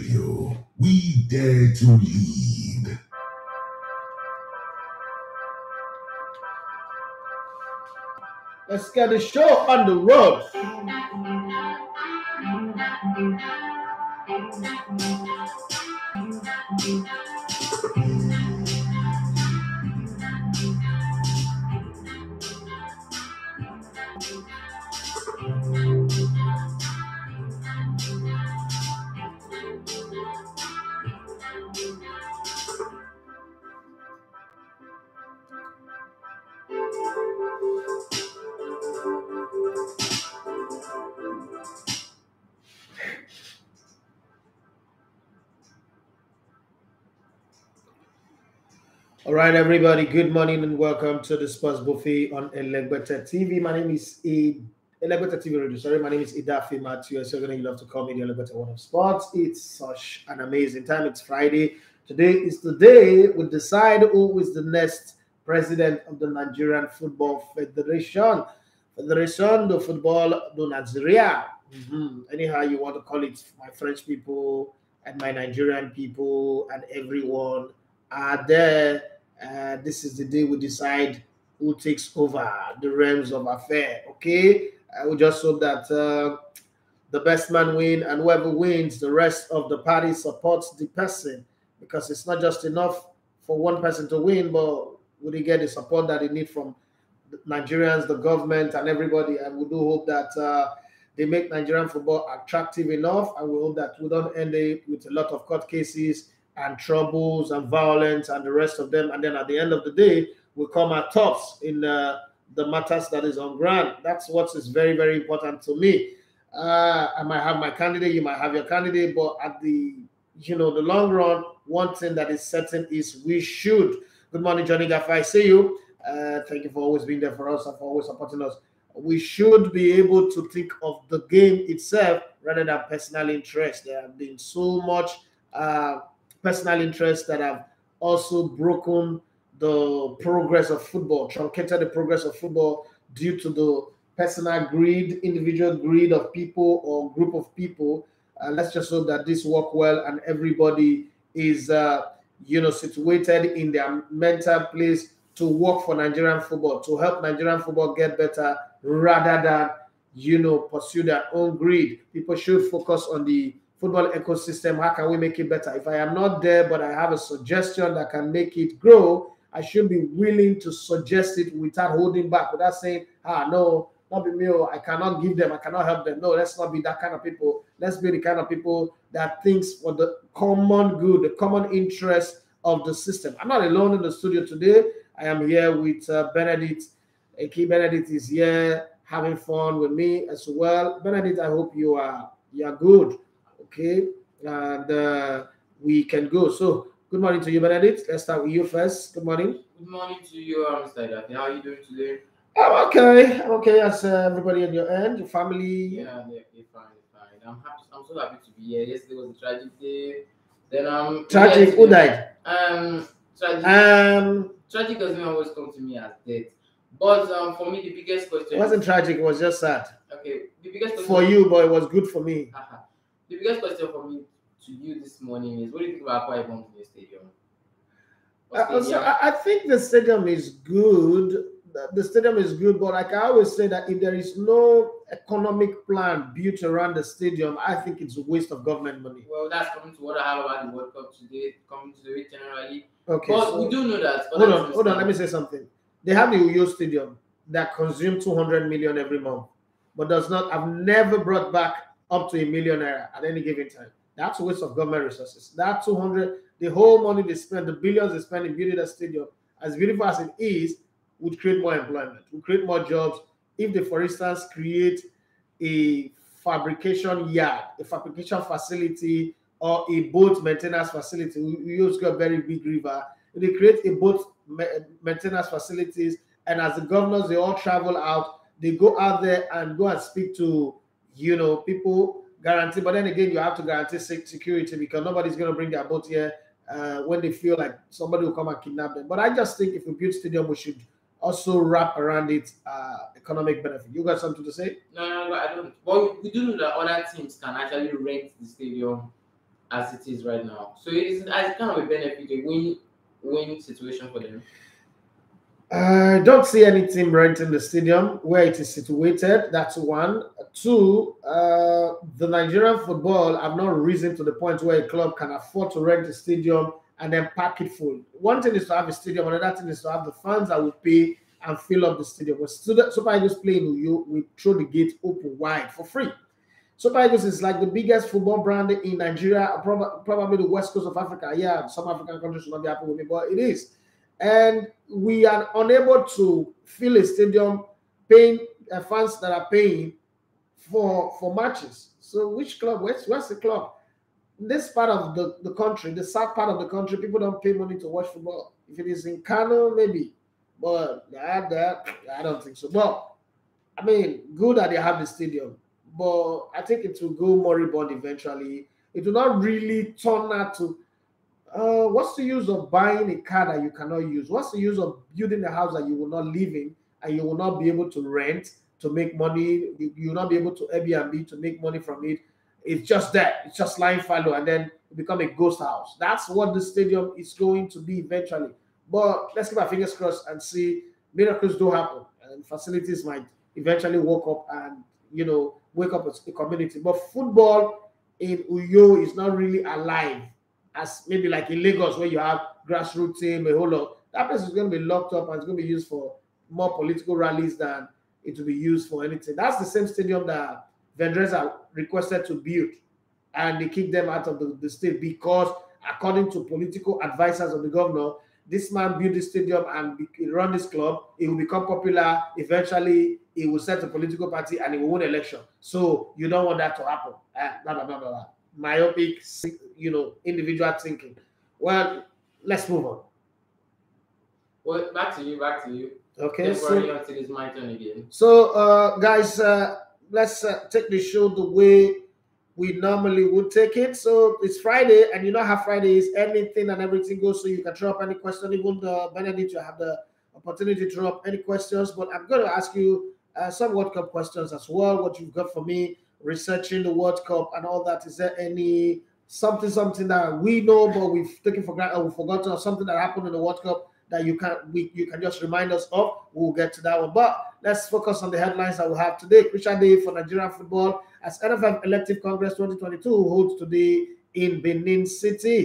Radio. We dare to lead. Let's get the show on the road. All right, everybody. Good morning and welcome to the Sports Buffet on Elegbete TV. My name is Ed Elegbete TV Radio. Sorry, my name is Idafi Matthew. So you love to call me the Elegbete One of Sports. It's such an amazing time. It's Friday. Today is the day we decide who is the next president of the Nigerian Football Federation. Federation de Football do Nigeria. Mhm. Anyhow you want to call it, my French people and my Nigerian people and everyone are there. Uh, this is the day we decide who takes over the realms of affair. Okay, I would just hope that uh, the best man win, and whoever wins, the rest of the party supports the person because it's not just enough for one person to win, but would he get the support that he need from Nigerians, the government, and everybody. And we do hope that. Uh, they make Nigerian football attractive enough, and we hope that we don't end it with a lot of court cases and troubles and violence and the rest of them. And then at the end of the day, we come at tops in uh, the matters that is on ground. That's what is very, very important to me. Uh, I might have my candidate, you might have your candidate, but at the you know the long run, one thing that is certain is we should. Good morning, Johnny Gaffey. I see you. Uh, thank you for always being there for us and for always supporting us. We should be able to think of the game itself rather than personal interest. There have been so much uh, personal interests that have also broken the progress of football, truncated the progress of football due to the personal greed, individual greed of people or group of people. Uh, let's just hope that this work well and everybody is, uh, you know, situated in their mental place to work for Nigerian football, to help Nigerian football get better rather than, you know, pursue their own greed. People should focus on the football ecosystem. How can we make it better? If I am not there, but I have a suggestion that can make it grow, I should be willing to suggest it without holding back, without saying, ah, no, not be me, oh, I cannot give them, I cannot help them. No, let's not be that kind of people. Let's be the kind of people that thinks for the common good, the common interest of the system. I'm not alone in the studio today. I am here with uh, Benedict. Aki Benedict is here having fun with me as well. Benedict, I hope you are you are good okay and uh, we can go so good morning to you benedict let's start with you first good morning Good morning to you, Mr. Idafi. How are you doing today? i'm okay i'm okay as uh, everybody on your end your family Yeah, yeah, yeah, fine, fine. I'm happy. I'm so happy to be here. Yesterday was a tragic day. Then um, tragic who died Um, tragic. um tragic doesn't always come to me as death. But um, for me, the biggest it question. wasn't tragic it was just sad okay. The biggest question for you but it was good for me. The biggest question for me to you this morning is: What do you think about Akwa Ibom New Stadium? Or Uh, so? I, I think the stadium is good. The- The stadium is good, but like I always say, that if there is no economic plan built around the stadium, I think it's a waste of government money. well, that's coming to what I have about the World Cup today. Coming to it generally, Okay, but so we do know that. hold on, hold on. Let me say something. They have the Uyo Stadium that consumes 200 million every month, but does not. I've never brought back up to a million naira at any given time. That's a waste of government resources. That 200, the whole money they spend, the billions they spend in building that stadium, as beautiful as it is, would create more employment, would create more jobs. If they, for instance, create a fabrication yard, a fabrication facility, or a boat maintenance facility, we, use a very big river. They create a boat maintenance facilities, and as the governors, they all travel out, they go out there and go and speak to, you know, people guarantee. But then again, you have to guarantee security because nobody's going to bring their boat here uh, when they feel like somebody will come and kidnap them. But I just think if we build stadium, we should also wrap around it uh, economic benefit. You got something to say? No, no, no, I don't. But we do know that other teams can actually rent the stadium as it is right now. So it's, it's kind of a benefit, a win win situation for them. I don't see any team renting the stadium where it is situated. That's one. Two, uh, the Nigerian football have not risen to the point where a club can afford to rent a stadium and then pack it full. One thing is to have a stadium, another thing is to have the fans that will pay and fill up the stadium. When Super Eagles play in you, we throw the gate open wide for free. Super Eagles is like the biggest football brand in Nigeria, probably the west coast of Africa. Yeah, some African countries will not be happy with me, but it is. And we are unable to fill a stadium paying uh, fans that are paying for for matches. So which club? Where's, where's the club? this part of the, the country, the south part of the country, people don't pay money to watch football. If it is in Kano, maybe. But that, that I don't think so. But I mean, good that they have the stadium. But I think it will go moribund eventually. It will not really turn out to uh, what's the use of buying a car that you cannot use? What's the use of building a house that you will not live in and you will not be able to rent to make money? You will not be able to Airbnb to make money from it it's just that it's just lying fallow and then become a ghost house. That's what the stadium is going to be eventually. But let's keep our fingers crossed and see miracles do happen and facilities might eventually wake up and you know wake up a community. But football in Uyo is not really alive as maybe like in Lagos where you have grassroots team, a whole lot. That place is going to be locked up and it's going to be used for more political rallies than it will be used for anything. That's the same stadium that Vandrezzer requested to build, and they kicked them out of the, the state because, according to political advisors of the governor, this man built this stadium and run this club. It will become popular. Eventually, it will set a political party and it will win election. So you don't want that to happen. Uh, blah, blah, blah, blah, blah. Myopic, you know, individual thinking. Well, let's move on. Well, back to you. Back to you. Okay. so, until it's my turn again. So, uh, guys, uh, let's uh, take the show the way we normally would take it. So it's Friday, and you know how Friday is. Anything and everything goes, so you can throw up any question. Even the Benedict, you have the opportunity to throw up any questions. But I'm going to ask you uh, some World Cup questions as well. What you've got for me, researching the World Cup and all that. Is there any something, something that we know but we've taken for granted or we've forgotten, or something that happened in the World Cup that you can we you can just remind us of? We'll get to that one. But let's focus on the headlines that we have today. Crucial day for Nigerian football as NFF Elective Congress 2022 holds today in Benin City.